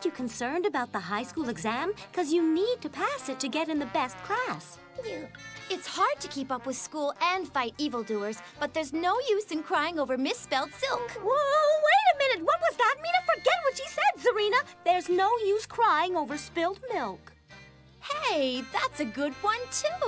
Aren't you concerned about the high school exam? Because you need to pass it to get in the best class. It's hard to keep up with school and fight evildoers, but there's no use in crying over misspelled silk. Whoa, wait a minute. What was that? Mina, forget what she said, Serena. There's no use crying over spilled milk. Hey, that's a good one, too.